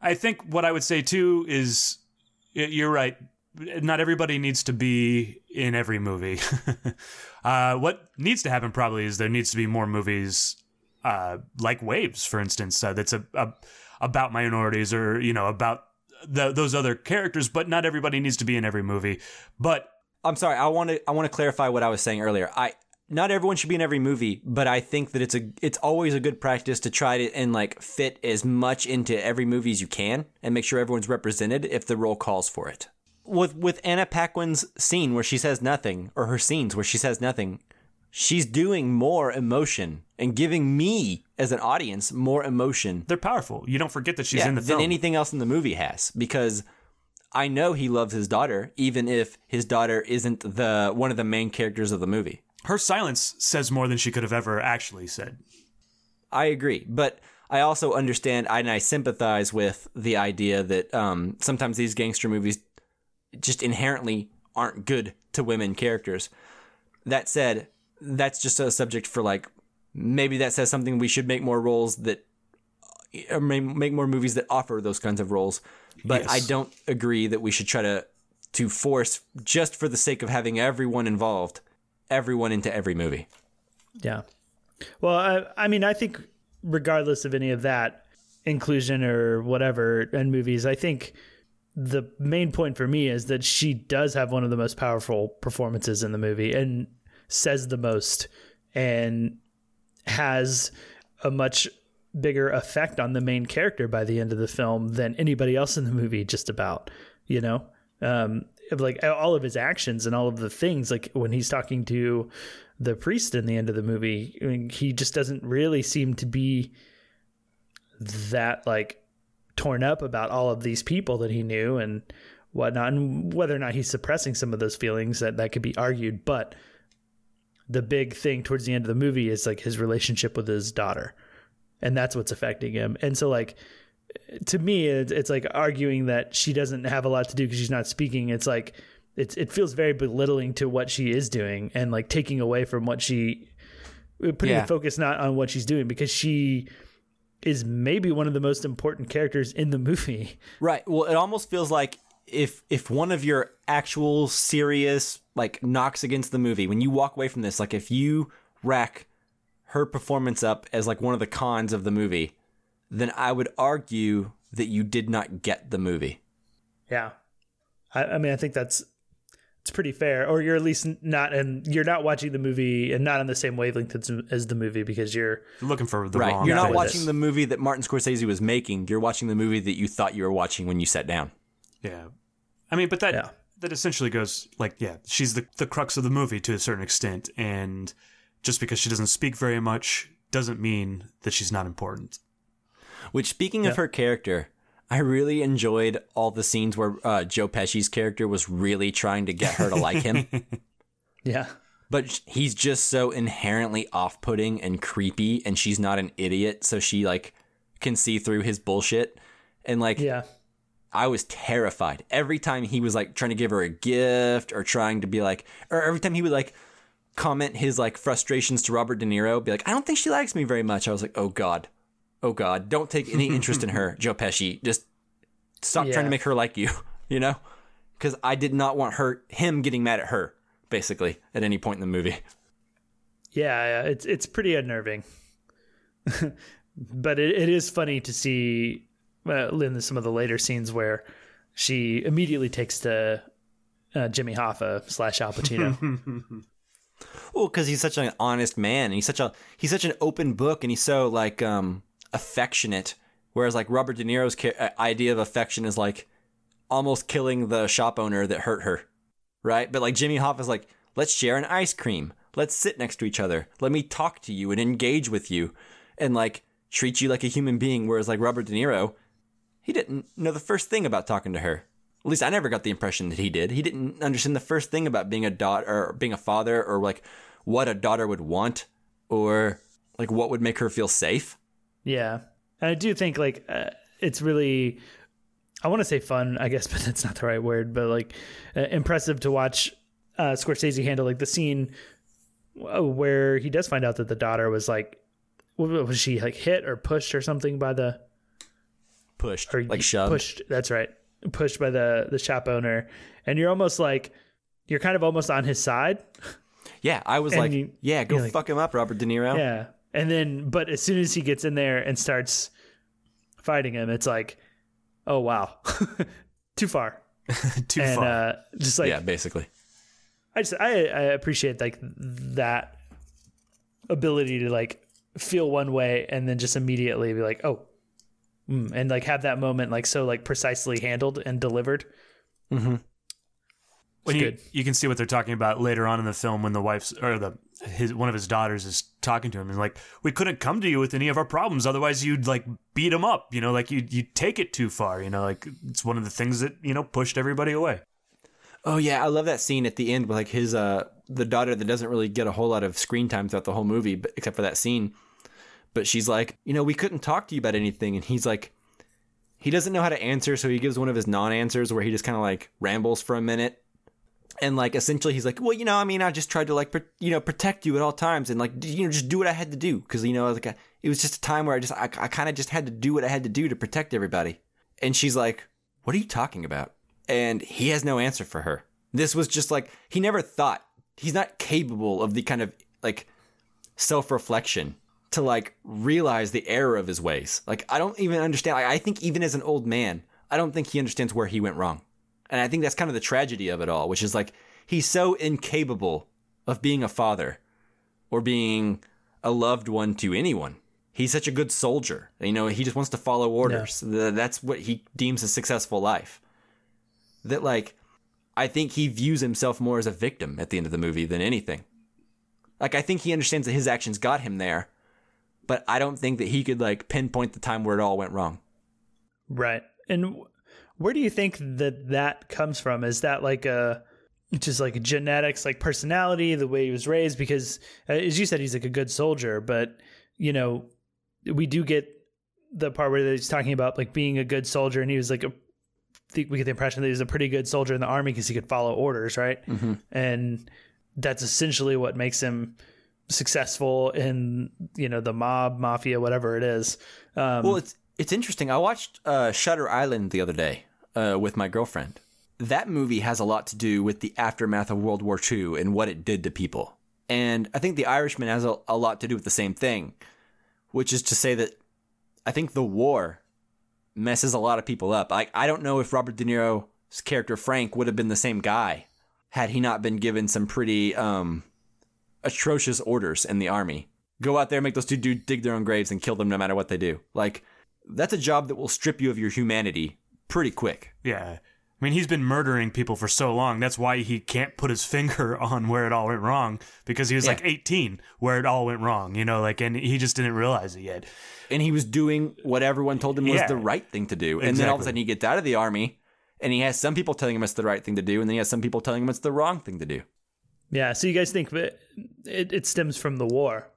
I think what I would say too is you're right. Not everybody needs to be in every movie. uh, what needs to happen probably is there needs to be more movies uh, like Waves, for instance, uh, that's a, a, about minorities or you know about the, those other characters. But not everybody needs to be in every movie. But I'm sorry. I want to I want to clarify what I was saying earlier. I not everyone should be in every movie, but I think that it's a it's always a good practice to try to and like fit as much into every movie as you can and make sure everyone's represented if the role calls for it. with with Anna Paquin's scene where she says nothing, or her scenes where she says nothing, she's doing more emotion and giving me as an audience more emotion. They're powerful. You don't forget that she's yeah, in the film than anything else in the movie has because I know he loves his daughter, even if his daughter isn't the one of the main characters of the movie. Her silence says more than she could have ever actually said. I agree, but I also understand and I sympathize with the idea that um, sometimes these gangster movies just inherently aren't good to women characters. That said, that's just a subject for like maybe that says something we should make more roles that uh, or may- make more movies that offer those kinds of roles. But Yes. I don't agree that we should try to to force just for the sake of having everyone involved, everyone into every movie. Yeah. Well, I, I mean, I think regardless of any of that inclusion or whatever in movies, I think the main point for me is that she does have one of the most powerful performances in the movie and says the most and has a much bigger effect on the main character by the end of the film than anybody else in the movie just about you know? Um like all of his actions and all of the things like when he's talking to the priest in the end of the movie I mean, he just doesn't really seem to be that like torn up about all of these people that he knew and whatnot and whether or not he's suppressing some of those feelings that that could be argued but the big thing towards the end of the movie is like his relationship with his daughter and that's what's affecting him and so like to me it's, it's like arguing that she doesn't have a lot to do because she's not speaking it's like it's it feels very belittling to what she is doing and like taking away from what she putting Yeah. the focus not on what she's doing because she is maybe one of the most important characters in the movie Right. Well, it almost feels like if if one of your actual serious like knocks against the movie when you walk away from this, like if you rack her performance up as like one of the cons of the movie, then I would argue that you did not get the movie. Yeah, I, I mean, I think that's it's pretty fair. Or you're at least not, and you're not watching the movie and not on the same wavelength as, as the movie because you're You're looking for the right. wrong. You're not watching the movie that Martin Scorsese was making. You're watching the movie that you thought you were watching when you sat down. Yeah. I mean, but that Yeah. that essentially goes like, yeah, she's the the crux of the movie to a certain extent, and just because she doesn't speak very much doesn't mean that she's not important. Which, speaking of her character, I really enjoyed all the scenes where uh, Joe Pesci's character was really trying to get her to like him. yeah, but he's just so inherently off-putting and creepy and she's not an idiot so she like can see through his bullshit and like yeah, i was terrified. Every time he was like trying to give her a gift or trying to be like or every time he would like comment his like frustrations to robert de niro be like i don't think she likes me very much. I was like oh god. Oh god. Don't take any interest in her joe pesci. Just stop Yeah. trying to make her like you you know? Because i did not want her him getting mad at her basically at any point in the movie. Yeah. It's it's pretty unnerving, but it, it is funny to see uh, in some of the later scenes where she immediately takes to uh, Jimmy Hoffa slash Al Pacino. Well, because he's such an honest man, and he's such a he's such an open book, and he's so like um affectionate. Whereas like Robert De Niro's ca- uh, idea of affection is like almost killing the shop owner that hurt her, right? But like Jimmy Hoffa's like, let's share an ice cream, let's sit next to each other, let me talk to you and engage with you, and like treat you like a human being. Whereas like Robert De Niro, he didn't know the first thing about talking to her. At least I never got the impression that he did. He didn't understand the first thing about being a daughter or being a father or like what a daughter would want or like what would make her feel safe. Yeah, and I do think like uh, it's really, I want to say fun, I guess, but that's not the right word. But like uh, impressive to watch uh, Scorsese handle like the scene uh, where he does find out that the daughter was like, was she like hit or pushed or something by the Pushed, or like shoved. pushed? That's right, pushed by the the shop owner, and you're almost like you're kind of almost on his side. Yeah, I was And like, you- yeah, go you're like- fuck him up, Robert De Niro. Yeah. And then, but as soon as he gets in there and starts fighting him, it's like, oh, wow. Too far. Too and far. uh, just like, yeah, basically. I just, I, I appreciate like that ability to like feel one way and then just immediately be like, oh, mm, and like have that moment like so like precisely handled and delivered. Mhm. when you, good. you can see what they're talking about later on in the film when the wife's or the his one of his daughters is talking to him and like we couldn't come to you with any of our problems otherwise you'd like beat him up you know like you you take it too far you know like it's one of the things that you know pushed everybody away Oh yeah, I love that scene at the end with like his uh the daughter that doesn't really get a whole lot of screen time throughout the whole movie, but except for that scene. But she's like, you know, we couldn't talk to you about anything, and he's like, he doesn't know how to answer, so he gives one of his non-answers where he just kind of like rambles for a minute, and like essentially he's like, well, you know, I mean, I just tried to like, pro- you know, protect you at all times, and like, you know, just do what I had to do, because you know, like, it was just a time where I just, I, I kind of just had to do what I had to do to protect everybody, and she's like, what are you talking about? And he has no answer for her. This was just like he never thought he's not capable of the kind of like self-reflection to like realize the error of his ways. Like I don't even understand. I I think even as an old man, I don't think he understands where he went wrong. And I think that's kind of the tragedy of it all, which is like he's so incapable of being a father or being a loved one to anyone. He's such a good soldier. You know, he just wants to follow orders. Th- That's what he deems a successful life. That like I think he views himself more as a victim at the end of the movie than anything. Like I think he understands that his actions got him there, but I don't think that he could like pinpoint the time where it all went wrong. Right. And where do you think that that comes from? Is that like a just like genetics, like personality, the way he was raised? Because uh, as you said, he's like a good soldier, but you know, we do get the part where he's talking about like being a good soldier, and he was like a. think We get the impression that he was a pretty good soldier in the army because he could follow orders, right? Mhm. And that's essentially what makes him successful in you know the mob, mafia, whatever it is. Um, Well, it's it's interesting. I watched uh, Shutter Island the other day uh, with my girlfriend. That movie has a lot to do with the aftermath of World War II and what it did to people. And I think The Irishman has a, a lot to do with the same thing, which is to say that I think the war messes a lot of people up. Like I don't know if Robert De Niro's character Frank would have been the same guy had he not been given some pretty um, atrocious orders in the army. Go out there, make those two dudes dig their own graves, and kill them no matter what they do. Like that's a job that will strip you of your humanity pretty quick. Yeah. I mean, he's been murdering people for so long. That's why he can't put his finger on where it all went wrong because he was like 18 where it all went wrong, you know, like, and he just didn't realize it yet. And he was doing what everyone told him was Yeah. the right thing to do. And then all of a sudden he gets out of the army and he has some people telling him it's the right thing to do, and then he has some people telling him it's the wrong thing to do. Yeah. So you guys think it, it stems from the war,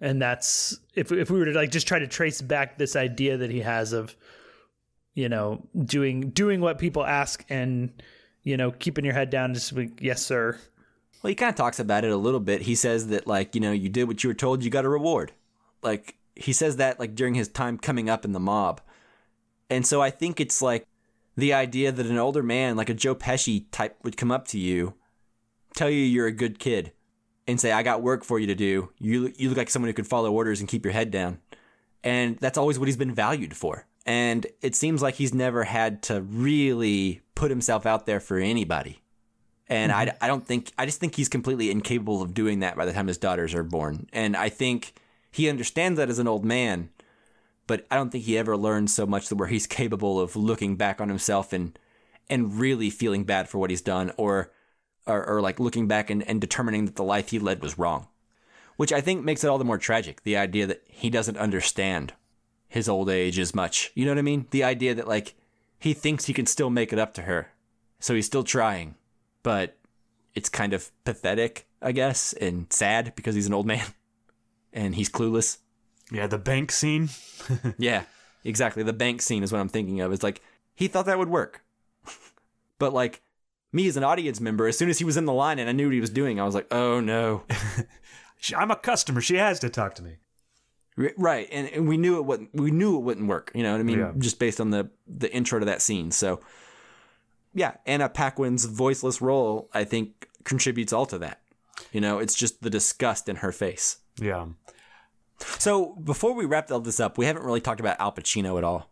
and that's if if we were to like just try to trace back this idea that he has of, you know, doing doing what people ask and you know keeping your head down, just like yes sir. Well, he kind of talks about it a little bit. He says that like, you know, you did what you were told, you got a reward. Like he says that like during his time coming up in the mob. And so I think it's like the idea that an older man, like a Joe Pesci type would come up to you, tell you you're a good kid and say, "I got work for you to do. You you look like someone who can follow orders and keep your head down." And that's always what he's been valued for. And it seems like he's never had to really put himself out there for anybody. And I, mm-hmm. I don't think, I just think he's completely incapable of doing that by the time his daughters are born. And I think he understands that as an old man, but I don't think he ever learned so much that where he's capable of looking back on himself and, and really feeling bad for what he's done or, or, or like looking back and, and determining that the life he led was wrong. Which I think makes it all the more tragic. The idea that he doesn't understand his old age as much. You know what I mean? The idea that like he thinks he can still make it up to her. So he's still trying, but it's kind of pathetic, I guess, and sad because he's an old man and he's clueless. Yeah, the bank scene. yeah, exactly. The bank scene is what I'm thinking of. It's like he thought that would work. but like me as an audience member, as soon as he was in the line and I knew what he was doing, I was like, "Oh no." I'm a customer. She has to talk to me. Right, and, and we knew it wouldn't. We knew it wouldn't work. You know what I mean? Yeah. Just based on the the intro to that scene. So, yeah, Anna Paquin's voiceless role, I think, contributes all to that. You know, it's just the disgust in her face. Yeah. So before we wrap all this up, we haven't really talked about Al Pacino at all.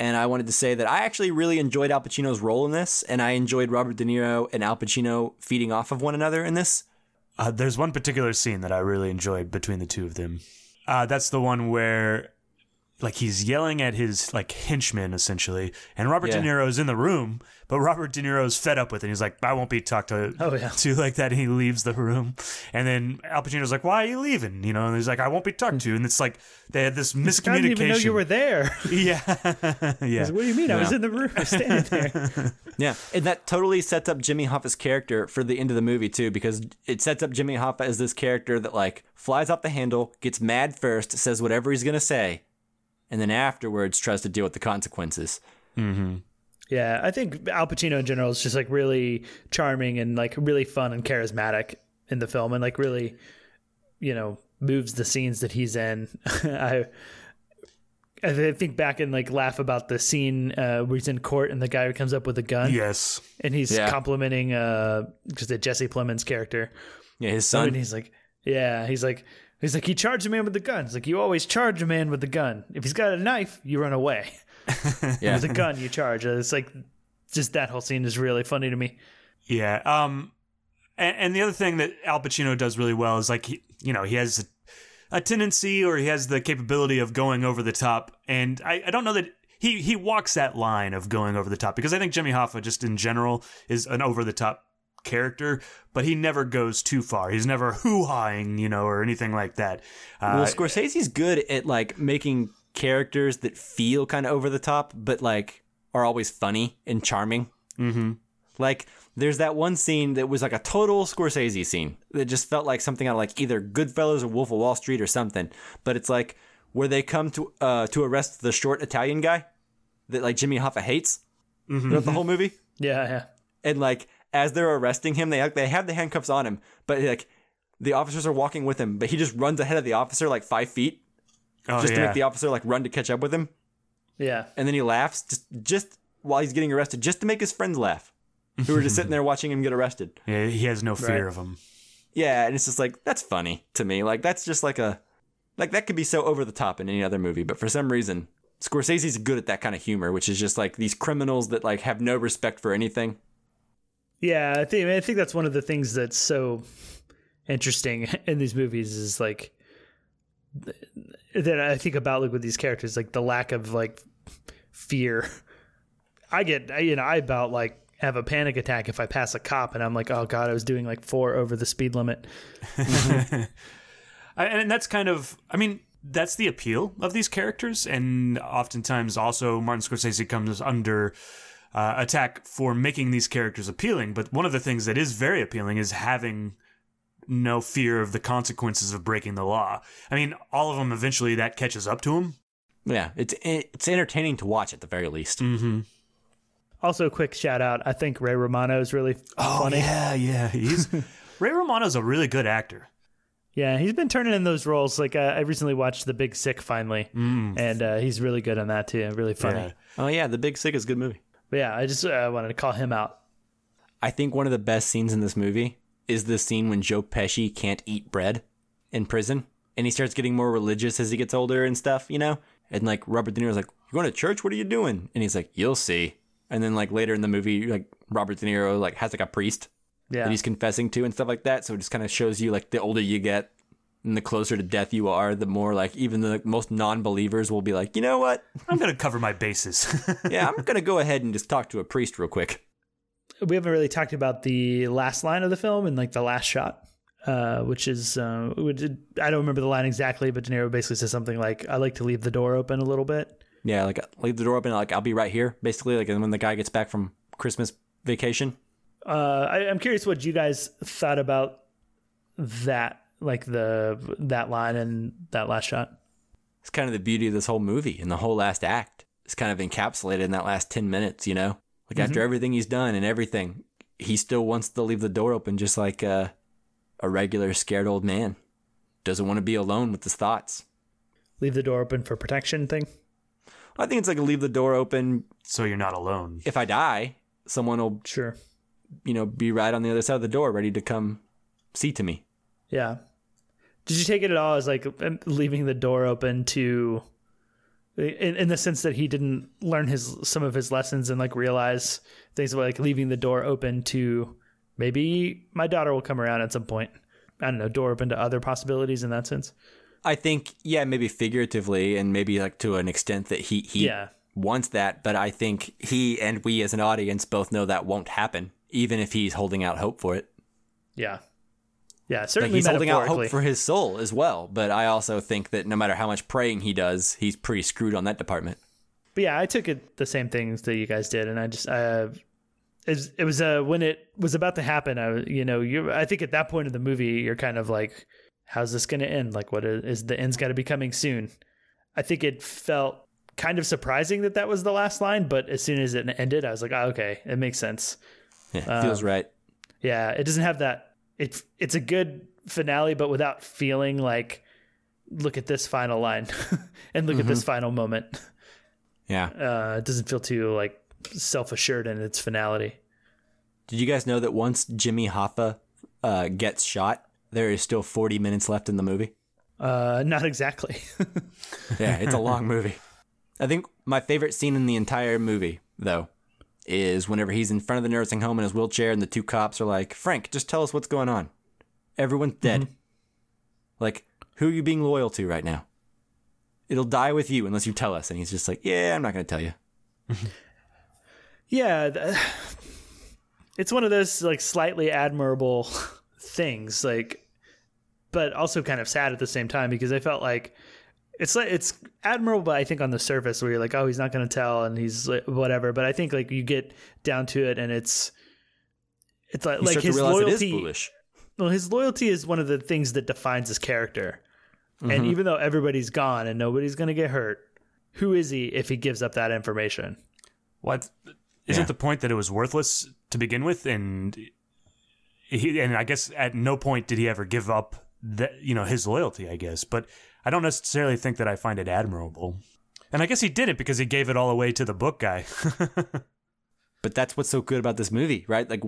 And I wanted to say that I actually really enjoyed Al Pacino's role in this, and I enjoyed Robert De Niro and Al Pacino feeding off of one another in this. Uh, there's one particular scene that I really enjoyed between the two of them. Uh, that's the one where like he's yelling at his like henchmen essentially, and Robert Yeah. De Niro's in the room, but Robert De Niro's fed up with it. He's like, I won't be talked to Oh, yeah. to like that. And he leaves the room, and then Al Pacino's like, Why are you leaving? You know, and he's like, I won't be talked to, and it's like they had this miscommunication. I didn't even know you were there. yeah, yeah. What do you mean? I was in the room I was standing there. Yeah, and that totally sets up Jimmy Hoffa's character for the end of the movie too, because it sets up Jimmy Hoffa as this character that like flies off the handle, gets mad first, says whatever he's gonna say, and then afterwards tries to deal with the consequences. Yeah, I think Al Pacino in general is just like really charming and like really fun and charismatic in the film, and like really, you know, moves the scenes that he's in. I. I think back and like laugh about the scene uh, where he's in court and the guy who comes up with a gun yes, and he's Yeah. complimenting uh just a Jesse Plemons character. Yeah, his son. And he's like, yeah, he's like, he's like, he charged a man with the gun. It's like you always charge a man with the gun. If he's got a knife, you run away. Yeah, With a gun, you charge. It's like, just that whole scene is really funny to me. Yeah. Um, and, and the other thing that Al Pacino does really well is like, he, you know, he has a, a tendency or he has the capability of going over the top. And I, I don't know that he, he walks that line of going over the top because I think Jimmy Hoffa just in general is an over the top character, but he never goes too far. He's never hoo-haing, you know, or anything like that. Uh, well, Scorsese's good at like making characters that feel kind of over the top, but like are always funny and charming. mhm. Like there's that one scene that was like a total Scorsese scene that just felt like something out of like either Goodfellas or Wolf of Wall Street or something. But it's like where they come to uh to arrest the short Italian guy that like Jimmy Hoffa hates throughout the whole movie. Yeah, yeah. And like as they're arresting him, they they have the handcuffs on him, but like the officers are walking with him, but he just runs ahead of the officer like five feet oh, just to make the officer like run to catch up with him. Yeah. and then he laughs just just while he's getting arrested, just to make his friends laugh, who were just sitting there watching him get arrested. yeah, he has no fear Right. of him. Yeah, and it's just like that's funny to me. Like that's just like a like that could be so over the top in any other movie, but for some reason, Scorsese's good at that kind of humor, which is just like these criminals that like have no respect for anything. Yeah, I think I think that's one of the things that's so interesting in these movies is like that I think about like with these characters, like the lack of like fear. I get you know I about like have a panic attack if I pass a cop and I'm like, oh god, I was doing like four over the speed limit. And that's kind of, I mean, that's the appeal of these characters, and oftentimes also Martin Scorsese comes under uh, attack for making these characters appealing. But one of the things that is very appealing is having no fear of the consequences of breaking the law. I mean, all of them eventually that catches up to them. Yeah, it's it's entertaining to watch at the very least. Mm-hmm. Also, a quick shout out. I think Ray Romano is really funny. Oh, yeah, yeah. He's Ray Romano's a really good actor. Yeah, he's been turning in those roles. Like uh, I recently watched The Big Sick finally, and uh, he's really good on that too. Really funny. Yeah. Oh yeah, The Big Sick is a good movie. But yeah, I just uh, wanted to call him out. I think one of the best scenes in this movie is the scene when Joe Pesci can't eat bread in prison and he starts getting more religious as he gets older and stuff, you know? And like Robert De Niro's like, You going to church? What are you doing? And he's like, You'll see. And then like later in the movie, like Robert De Niro like has like a priest Yeah, that he's confessing to and stuff like that. So it just kind of shows you like the older you get and the closer to death you are, the more like even the most non believers will be like, you know what? I'm going to cover my bases. Yeah, I'm gonna go ahead and just talk to a priest real quick. we haven't really talked about the last line of the film and like the last shot, uh, which is uh, I don't remember the line exactly, but De Niro basically says something like, "I like to leave the door open a little bit." Yeah, like leave the door open. Like I'll be right here, basically. Like and when the guy gets back from Christmas vacation. Uh, I, I'm curious what you guys thought about that, like the that line and that last shot. It's kind of the beauty of this whole movie and the whole last act. It's kind of encapsulated in that last ten minutes. You know, like after everything he's done and everything, he still wants to leave the door open, just like uh, a regular scared old man. Doesn't want to be alone with his thoughts. Leave the door open for protection thing. I think it's like a leave the door open. so you're not alone. If I die, someone will, Sure. you know, be right on the other side of the door, ready to come see to me. Yeah. Did you take it at all as like um, leaving the door open to, in, in the sense that he didn't learn his some of his lessons and like realize things about like leaving the door open to maybe my daughter will come around at some point. I don't know, door open to other possibilities in that sense. I think, yeah, maybe figuratively and maybe like to an extent that he he Yeah. wants that, but I think he and we as an audience both know that won't happen, even if he's holding out hope for it. Yeah. Yeah, Like certainly he's holding out hope for his soul as well, but I also think that no matter how much praying he does, he's pretty screwed on that department. But yeah, I took it the same things that you guys did, and I just uh, it was, uh, when it was about to happen. I you know you I think at that point of the movie you're kind of like, how's this going to end? Like, what is, is the end's got to be coming soon? I think it felt kind of surprising that that was the last line, but as soon as it ended, I was like, oh, okay, it makes sense. Yeah, feels Um, right. Yeah, it doesn't have that. It it's a good finale, but without feeling like, look at this final line, and look at this final moment. Yeah. Uh, it doesn't feel too like self assured in its finality. Did you guys know that once Jimmy Hoffa uh, gets shot, there is still 40 minutes left in the movie? Uh, not exactly. Yeah, it's a long movie. I think my favorite scene in the entire movie, though, is whenever he's in front of the nursing home in his wheelchair and the two cops are like, Frank, just tell us what's going on. Everyone's dead. Mm-hmm. Like, who are you being loyal to right now? It'll die with you unless you tell us. And he's just like, yeah, I'm not going to tell you. yeah, th- it's one of those like slightly admirable things, like, but also kind of sad at the same time because I felt like it's like it's admirable, but I think on the surface where you're like, oh, he's not going to tell and he's like, whatever. But I think like you get down to it and it's it's like You like his loyalty. it is foolish. Well, his loyalty is one of the things that defines his character. And Mhm. even though everybody's gone and nobody's going to get hurt, who is he if he gives up that information? What isn't Yeah. the point that it was worthless to begin with, and he and I guess at no point did he ever give up that you know his loyalty. I guess, but I don't necessarily think that I find it admirable. And I guess he did it because he gave it all away to the book guy. But that's what's so good about this movie, right? Like,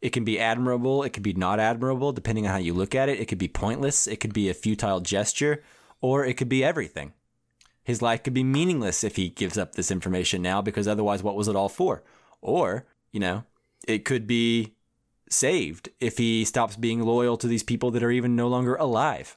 it can be admirable, it could be not admirable, depending on how you look at it. It could be pointless, it could be a futile gesture, or it could be everything. His life could be meaningless if he gives up this information now, because otherwise, what was it all for? Or, you know, it could be saved if he stops being loyal to these people that are even no longer alive.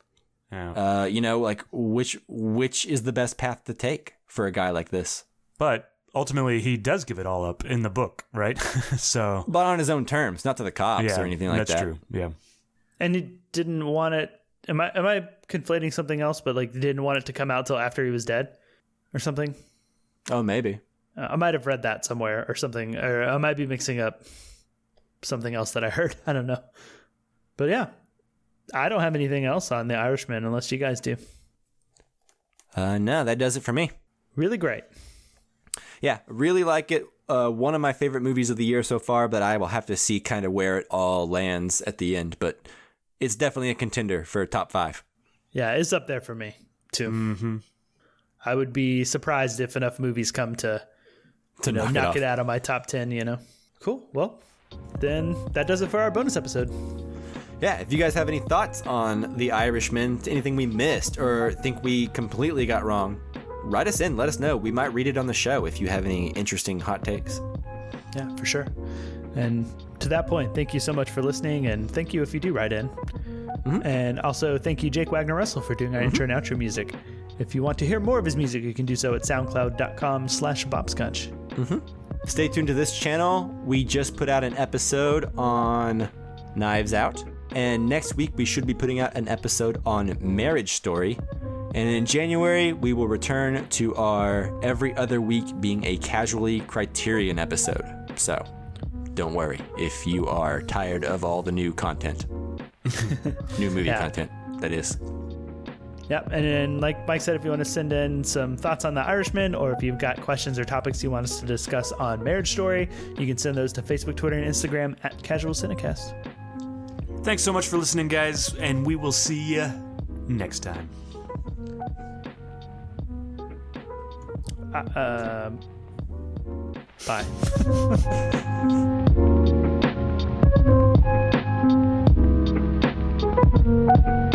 Uh, you know, like which which is the best path to take for a guy like this? But ultimately, he does give it all up in the book, right? so, but on his own terms, not to the cops yeah, or anything like that's that. true. Yeah. And he didn't want it. Am I am I conflating something else? But like, didn't want it to come out till after he was dead, or something. Oh, maybe. Uh, I might have read that somewhere or something, or I might be mixing up something else that I heard. I don't know. But yeah, I don't have anything else on The Irishman unless you guys do. Uh, no, that does it for me. Really great. Yeah, really like it. Uh, one of my favorite movies of the year so far, but I will have to see kind of where it all lands at the end. But it's definitely a contender for top five. Yeah, it's up there for me too. Mm-hmm. I would be surprised if enough movies come to To know, knock knock off. it out of my top ten. You know, cool. Well, then that does it for our bonus episode. Yeah, if you guys have any thoughts on The Irishman, anything we missed, or think we completely got wrong, write us in. Let us know. We might read it on the show if you have any interesting hot takes. Yeah, for sure. And to that point, thank you so much for listening, and thank you if you do write in. Mm-hmm. And also, thank you, Jake Wagner Russell, for doing our mm-hmm. intro and outro music. If you want to hear more of his music, you can do so at soundcloud.com slash bopscotch. Mm-hmm. Stay tuned to this channel. We just put out an episode on Knives Out. And next week, we should be putting out an episode on Marriage Story. And in January, we will return to our every other week being a casually criterion episode. So don't worry if you are tired of all the new content, new movie Yeah. content, that is. Yep. And then, like Mike said, if you want to send in some thoughts on The Irishman, or if you've got questions or topics you want us to discuss on Marriage Story, you can send those to Facebook, Twitter, and Instagram at Casual Cinecast. Thanks so much for listening, guys, and we will see you next time. Uh, uh, bye.